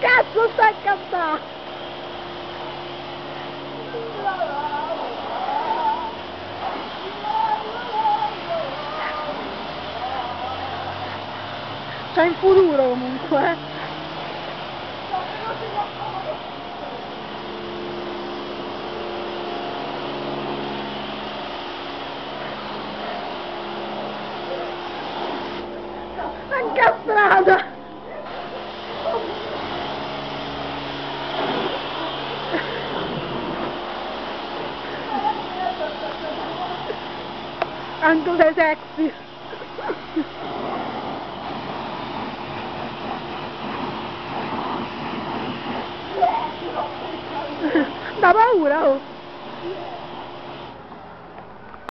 Cazzo sta a cantare? C'è in futuro comunque. eh. Encastrada! Uncle the taxi. da paura, oh.